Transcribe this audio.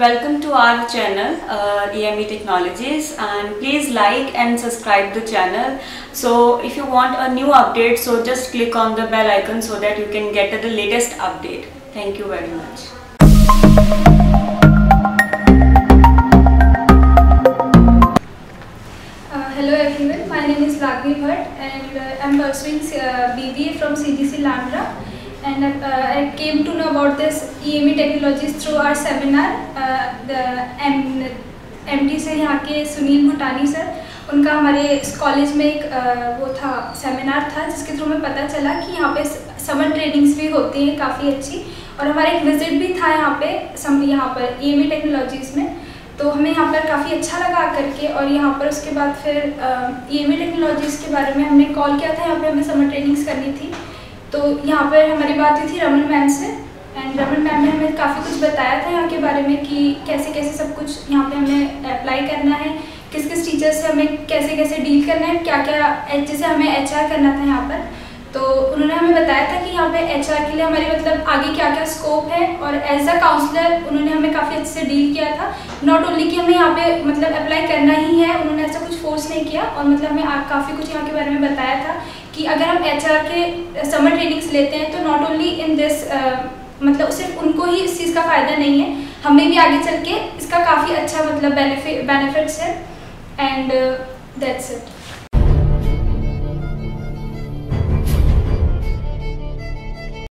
Welcome to our channel uh, EME Technologies and please like and subscribe the channel. So if you want a new update so just click on the bell icon so that you can get the latest update. Thank you very much. Uh, hello everyone, my name is Lagvi Bhatt and uh, I'm pursuing uh, BBA from CGC Lambda and uh, I came to know about this EME technologies through our seminar. Uh, the M, MD sir यहाँ के सुनील भूटानी sir उनका हमारे इस college में एक uh, वो था seminar था जिसके थ्रू हमें पता चला कि यहाँ पे समर ट्रेनिंग्स भी होती हैं काफ़ी अच्छी। और हमारा एक विज़िट भी था यहाँ पे सम यहाँ पर ई टेक्नोलॉजीज़ में। तो हमें यहाँ पर काफ़ी अच्छा लगा करके और यहाँ पर उसके बाद फिर ई एम टेक्नोलॉजीज़ के बारे में हमने कॉल किया था यहाँ पे हमें समर ट्रेनिंग्स करनी थी। तो यहाँ पर हमारी बात हुई थी रमन मैम से एंड रमन मैम ने हमें काफ़ी कुछ बताया था यहाँ के बारे में कि कैसे कैसे सब कुछ यहाँ पे हमें अप्लाई करना है किस किस टीचर से हमें कैसे कैसे डील करना है क्या क्या जैसे हमें एचआर करना था यहाँ पर। तो उन्होंने हमें बताया था कि यहाँ पे एचआर के लिए हमारे मतलब आगे क्या क्या स्कोप है, और एज अ काउंसलर उन्होंने हमें काफ़ी अच्छे से डील किया था। नॉट ओनली कि हमें यहाँ पे मतलब अप्लाई करना ही है, उन्होंने ऐसा कुछ फोर्स नहीं किया, और मतलब हमें काफ़ी कुछ यहाँ के बारे में बताया था। कि अगर हम एचआर के समर ट्रेनिंग्स लेते हैं तो नॉट ओनली इन दिस मतलब सिर्फ़ उनको ही इस चीज़ का फ़ायदा नहीं है, हमें भी आगे चल के इसका काफ़ी अच्छा मतलब बेनिफिट बेनिफिट्स है एंड दैट्स इट